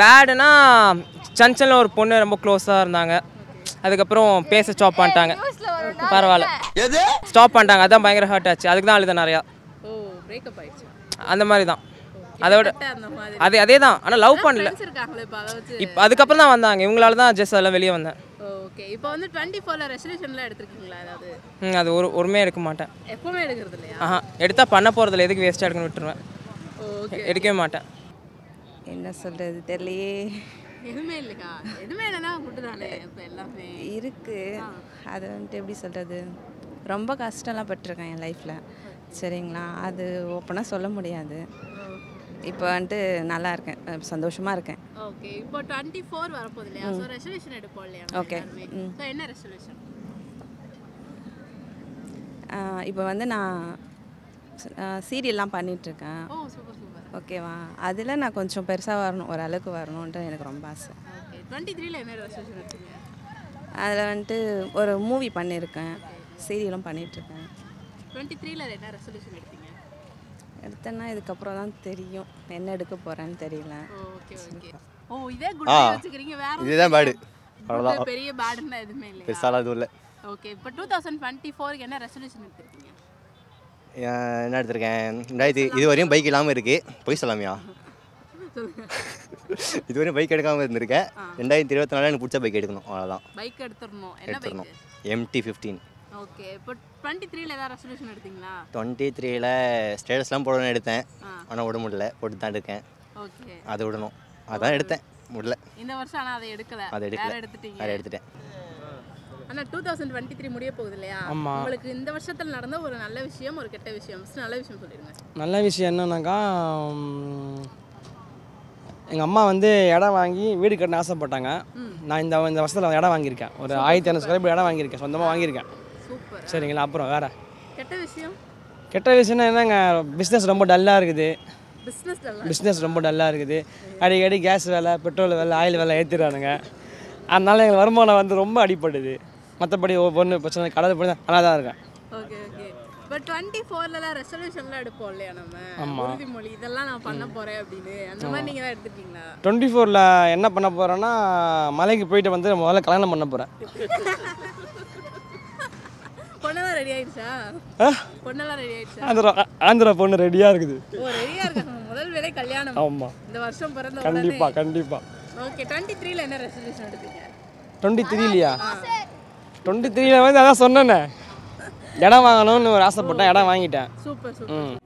பேடுனா சஞ்சல்னு ஒரு பொண்ணு ரொம்ப க்ளோஸாக இருந்தாங்க. அதுக்கப்புறம் பேச ஸ்டாப் பண்ணிட்டாங்க. பரவாயில்ல. ஸ்டாப் பண்ணிட்டாங்க. அதான் பயங்கர ஹர்ட் ஆச்சு. அதுக்கு தான் அழுத நிறையா. ஓ பிரேக்கப் ஆயிடுச்சு? அந்த மாதிரி தான். அதோட அதே அதே தான். ஆனால் லவ் பண்ணல. இப்போ அதை வச்சு. இப்போ அதுக்கப்புறம் தான் வந்தாங்க. இவங்களால தான் ஜஸ்ட் அதெல்லாம் வெளியே வந்தேன். ஓகே. இப்போ வந்து டுவெண்ட்டி ஃபோரில் ரெசல்யூஷன்லாம் எடுத்திருக்கீங்களா ஏதாவது? ம், அது ஒரு ஒருமே எடுக்க மாட்டேன். எப்பவுமே எடுக்கிறது இல்லையா? ஆஹா எடுத்தால் பண்ண போகிறதில்ல எதுக்கு வேஸ்ட்டாக எடுக்கணும் விட்டுருவேன். ஓகே. எடுக்கவே மாட்டேன். என்ன சொல்கிறது தெரியலையே எதுவுமே இல்லைக்கா. எதுவுமே இல்லைன்னா விட்டு தானே இப்போ எல்லாமே. இருக்கு. அது வந்துட்டு எப்படி சொல்கிறது ரொம்ப கஷ்டம்லாம் பட்டிருக்கேன் என் லைஃப்பில் சரிங்களா? அது ஓப்பனாக சொல்ல முடியாது. இப்போ வந்துட்டு நல்லா இருக்கேன். சந்தோஷமா இருக்கேன். ஓகே. இப்போ டுவெண்ட்டி ஃபோர் வரப்போகுது இல்லையா? ஸோ ரெசல்யூஷன் எடுப்போம் இல்லையா. ஸோ என்ன ரெசல்யூஷன் இப்போ வந்து நான் சீரியல்லாம் பண்ணிகிட்ருக்கேன் ஓ சூப்பர் சூப்பர் ஓகேவா? அதில் நான் கொஞ்சம் பெருசாக வரணும் ஒரு அளவுக்கு வரணுன்ட்டு எனக்கு ரொம்ப ஆசை. ஓகே டுவெண்ட்டி த்ரீல என்ன அதில் வந்துட்டு ஒரு மூவி பண்ணியிருக்கேன் சீரியலும் பண்ணிகிட்ருக்கேன் டுவெண்ட்டி த்ரீல என்ன ரெசல்யூஷன் எடுத்தீங்க? எடுத்தேன்னா இதுக்கப்புறம் தான் தெரியும் என்ன எடுக்க போகிறேன்னு தெரியல. ஓகே ஓகே ஓ இதே குட் வச்சுக்கிறீங்க வேற இதுதான் பேடு good, பெரிய பேடுன்னா எதுவுமே இல்லையா? பெருசாலாம் எதுவும் இல்லை. ஓகே இப்போ டூ தௌசண்ட் டுவெண்ட்டி ஃபோருக்கு என்ன ரெசல்யூஷன் எடுத்திருக்கீங்க? என்ன எடுத்திருக்கேன்? ரெண்டாயிரத்தி இது வரையும் பைக் இல்லாமல் இருக்குது பொய் சொல்லாமையா? இது வரையும் பைக் எடுக்காமல் இருந்திருக்கேன் ரெண்டாயிரத்தி இருபத்தி நாலு எனக்கு பிடிச்ச பைக் எடுக்கணும். அவ்வளோதான் பைக் எடுத்துடணும்? எடுத்துடணும். எம்டி ஃபிஃப்டீன் ஓகே இப்போ டுவெண்ட்டி த்ரீல ஏதாவது ரெசல்யூஷன் எடுத்தீங்களா? டுவெண்ட்டி த்ரீல ஸ்டேட்டஸ்லாம் போடணும்னு எடுத்தேன். ஆனால் விட முடியல. போட்டு தான் இருக்கேன். ஓகே அதை விடணும். அதான் எடுத்தேன். முடியல இந்த வருஷம் ஆனால் அதை எடுக்கல. அதை எடுக்கல. எடுத்துட்டீங்க. அதை எடுத்துட்டேன். ஆனால் டூ தௌசண்ட் டுவெண்ட்டி த்ரீ முடிய போகுது இல்லையா ஆமா. உங்களுக்கு இந்த வருஷத்தில் நடந்த ஒரு நல்ல விஷயம் ஒரு கெட்ட விஷயம். நல்ல விஷயம் சொல்லிடுங்க நல்ல விஷயம் என்னன்னாக்கா எங்கள் அம்மா வந்து இடம் வாங்கி வீடு கட்டணும் ஆசைப்பட்டாங்க. நான் இந்த இந்த வருஷத்தில் இடம் வாங்கியிருக்கேன். ஒரு ஆயிரத்தி இரநூறு ஸ்கொயர் இடம் வாங்கியிருக்கேன். சொந்தமாக வாங்கியிருக்கேன். சரிங்களா அப்புறம் வேறு? கெட்ட விஷயம்? கெட்ட விஷயம்னா என்னங்க பிஸ்னஸ் ரொம்ப டல்லாக இருக்குது. பிஸ்னஸ் பிஸ்னஸ் ரொம்ப டல்லாக இருக்குது. அடிக்கடி கேஸ் விலை பெட்ரோல் விலை ஆயில் விலை ஏற்றிடுறானுங்க அதனால எங்கள் வருமானம் வந்து ரொம்ப அடிப்படுது மற்றபடி ஒவ்வொன்று பிரச்சனை கடல் போய் நல்லா தான் இருக்கேன் ஓகே ஓகே இப்போ டுவெண்ட்டி ஃபோர்லலாம் ரெசல்யூஷன்லாம் எடுப்போம் இல்லையா நம்ம. உறுதிமொழி இதெல்லாம் நான் பண்ண போறேன் அப்படின்னு. அந்த மாதிரி நீங்கள் தான் எடுத்துட்டீங்களா டுவெண்ட்டி ஃபோரில் என்ன பண்ண போகிறேன்னா மலைக்கு போயிட்டு வந்து முதல்ல கல்யாணம் பண்ண போகிறேன் பொண்ணெல்லாம் ரெடி ஆயிடுச்சா? பொண்ணெல்லாம் ரெடி ஆயிடுச்சா? ஆந்திரா ஆந்திரா பொண்ணு ரெடியாக இருக்குது. ஓ ரெடியா இருக்காங்க முதல் வேலை கல்யாணம். ஆமாம் இந்த வருஷம் பிறந்த கண்டிப்பாக கண்டிப்பாக ஓகே டுவெண்ட்டி த்ரீல என்ன ரெசல்யூஷன் எடுத்தீங்க? டுவெண்ட்டி த்ரீலையா டுவெண்ட்டி த்ரீல வந்து அதான் சொன்னேனே. இடம் வாங்கணும்னு ஒரு ஆசைப்பட்டேன் இடம் வாங்கிட்டேன். Super super. ம்.